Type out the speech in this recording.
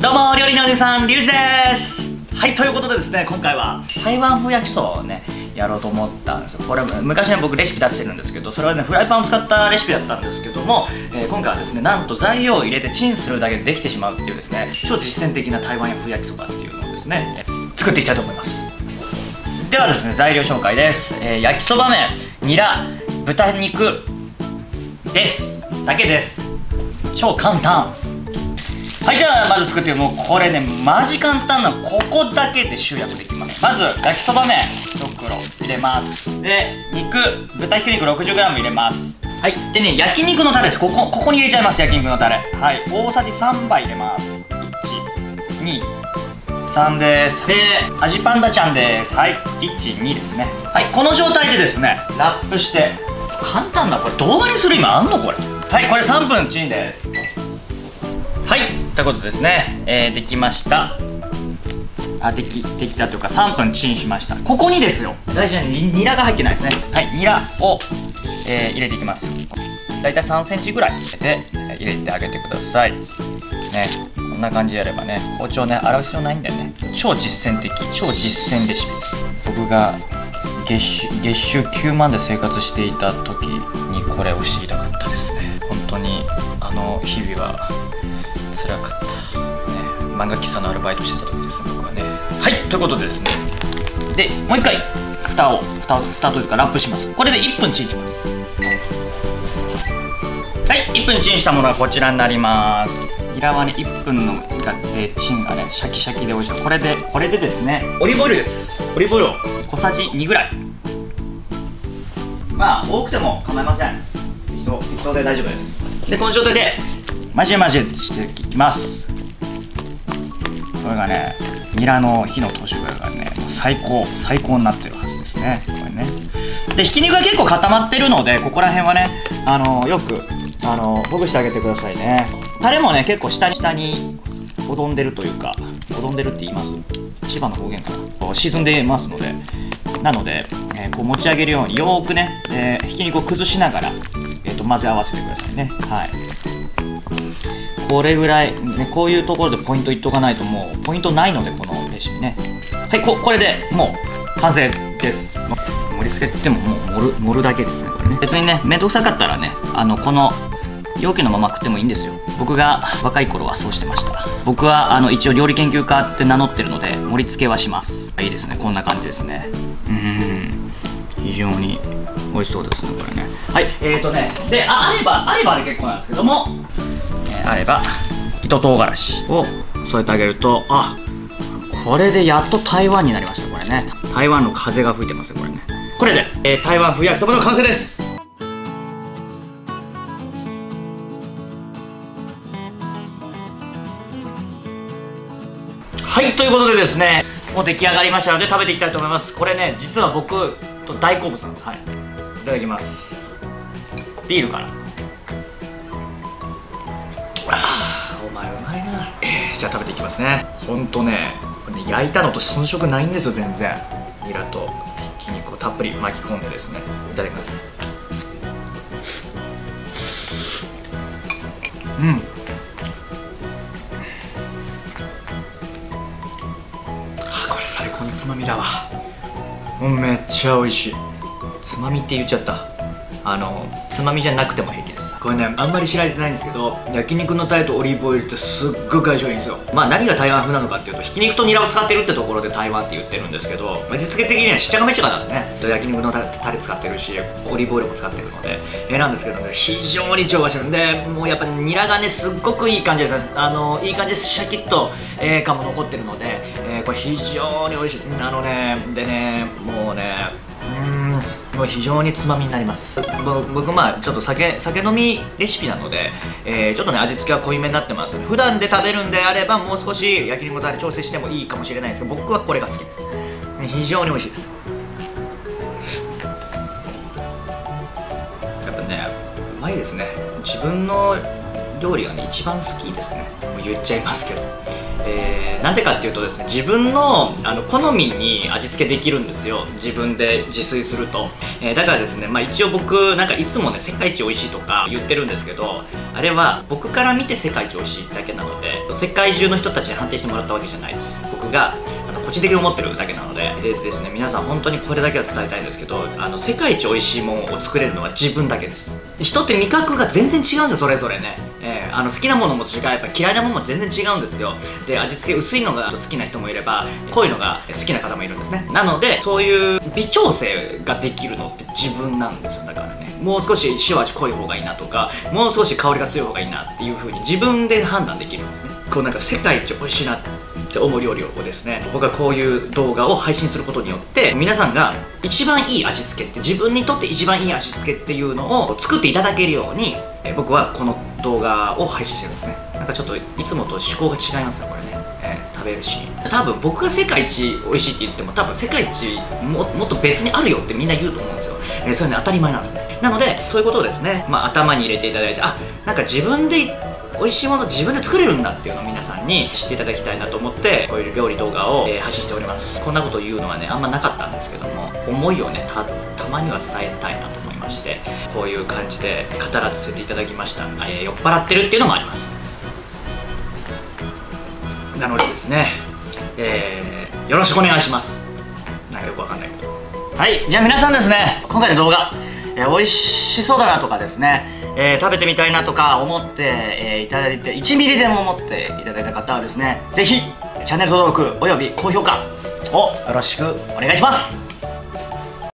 どうも料理のおじさんリュウジです。はいということでですね今回は台湾風焼きそばをねやろうと思ったんですよ。これ昔ね僕レシピ出してるんですけどそれはねフライパンを使ったレシピだったんですけども、えー、今回はですねなんと材料を入れてチンするだけでできてしまうっていうですね超実践的な台湾風焼きそばっていうのをですね作っていきたいと思います。ではですね材料紹介です、えー、焼きそば麺ニラ豚肉です。だけです。超簡単。はいじゃあまず作ってもうこれねマジ簡単なここだけで集約できます。まず焼きそば麺1袋入れます。で肉豚ひき肉 60g 入れます。はい。でね焼肉のタレです。ここここに入れちゃいます焼肉のタレ。はい。大さじ3杯入れます。123です。で味パンダちゃんです。はい。12ですね。はい。この状態でですねラップして簡単だ。これ動画にする今あんの？これ。はい。これ3分チンです。はいということですね、えー、できました。あできできたというか3分チンしました。ここにですよ。大事なにニラが入ってないですね。はいニラを、えー、入れていきます。大体3センチぐらい。で入れてあげてください。ねこんな感じでやればね包丁ね洗う必要ないんだよね。超実践的超実践レシピです。僕が月収月収9万で生活していた時にこれを知りたかったですね。本当にあの日々は辛かった、ね、漫画喫茶のアルバイトしてた時ですね僕はねはい。ということでですねでもう一回蓋を蓋を蓋というかラップします。これで1分チンします。はい。1分チンしたものがこちらになりますニラはね1分のでチンがねシャキシャキで美味しい。これでこれでですねオリーブオイルですオリーブオイルを小さじ2ぐらい。まあ多くても構い。ません適当適当で大丈夫ですでこの状態で混ぜ混ぜしていきます。これがねニラの火の通し具合がね最高最高になってるはずですね。これね。でひき肉が結構固まってるのでここら辺はねあのよくあのほぐしてあげてくださいね。タレもね結構下に下におどんでるというかおどんでるって言います？千葉の方言かな。沈んでますので。なので、えー、こう持ち上げるようによーくね、えー、ひき肉を崩しながら、えーと、混ぜ合わせてくださいね。はい。これぐらい、ね、こういうところでポイント言っとかないともうポイントないのでこのレシピね。はいここれでもう完成です。盛り付けてももう盛る盛るだけですねこれね。別にね面倒くさかったらねあのこの容器のまま食ってもいいんですよ。僕が若い頃はそうしてました。僕はあの一応料理研究家って名乗ってるので盛り付けはします。いいですねこんな感じですね。うん。非常に美味しそうですねこれね。はいえーとね。でああればあればで結構なんですけども、あれば糸唐辛子を添えてあげるとあこれでやっと台湾になりましたこれね。台湾の風が吹いてますよこれね。これで、えー、台湾風焼きそばの完成です。はいということでですねもう出来上がりましたので食べていきたいと思います。これね実は僕と大好物なんです。はい。いただきます。ビールから。な、えー、じゃ食べていきますね。ほんとねね焼いたのと遜色ないんですよ全然。ニラとひき肉をたっぷり巻き込んでですねいただきます。うん。このつまみだわ。もうめっちゃ美味しい。つまみって言っちゃった。あのつまみじゃなくても平気です。これねあんまり知られてないんですけど焼肉のタレとオリーブオイルってすっごく相性いいんですよ。まあ何が台湾風なのかっていうとひき肉とニラを使ってるってところで台湾って言ってるんですけど、まあ、実現的にはしっちゃがめちゃがなんでね焼肉のタレ使ってるしオリーブオイルも使ってるのでえー、なんですけどね非常に調和してるんでもうやっぱニラがねすっごくいい感じです。あのいい感じでシャキッと、えー、感も残ってるので、えー、これ非常に美味しい。あのねでねもうも非常につまみになります。僕まあちょっと酒酒飲みレシピなので、えー、ちょっとね味付けは濃いめになってます。普段で食べるんであればもう少し焼き肉タレ調整してもいいかもしれないですけど僕はこれが好きです。非常に美味しいです。やっぱねうまいですね。自分の料理がね一番好きですね。言っちゃいますけど。えー、なんでかっていうとですね自分のあの好みに味付けできるんですよ。自分で自炊すると、えー、だからですねまあ一応僕なんかいつもね世界一美味しいとか言ってるんですけどあれは僕から見て世界一美味しいだけなので世界中の人たちに判定してもらったわけじゃないです。僕が個人的に思ってるだけなので。でですね皆さん本当にこれだけは伝えたいんですけどあの世界一美味しいものを作れるのは自分だけです。人って味覚が全然違うんですよそれぞれね。えー、あの好きなものも違うやっぱ嫌いなものも全然違うんですよ。で味付け薄いのが好きな人もいれば濃いのが好きな方もいるんですね。なのでそういう微調整ができるのって自分なんですよだからね。もう少し塩味濃い方がいいなとかもう少し香りが強い方がいいなっていう風に自分で判断できるんですね。こうなんか世界一美味しいなって思う料理をですね僕はこういう動画を配信することによって皆さんが一番いい味付けって自分にとって一番いい味付けっていうのを作っていただけるように僕はこの動画を配信してるんですね。なんかちょっといつもと趣向が違いますよこれね、えー、食べるシーン多分僕が世界一美味しいって言っても多分世界一ももっと別にあるよってみんな言うと思うんですよ、えー、そういうの当たり前なんですね。なのでそういうことをですね、まあ、頭に入れていただいてあなんか自分で美味しいもの自分で作れるんだっていうのを皆さんに知っていただきたいなと思ってこういう料理動画を、えー、配信しております。こんなこと言うのはねあんまなかったんですけども思いをねたたまには伝えたいなと思いましてこういう感じで語らせていただきました、えー、酔っ払ってるっていうのもあります。なのでですね、えー、よろしくお願いします。なんかよくわかんないけど。はいじゃあ皆さんですね今回の動画、えー、美味しそうだなとかですねえー、食べてみたいなとか思って、えー、いただいて1ミリでも思っていただいた方はですね是非チャンネル登録および高評価をよろしくお願いします。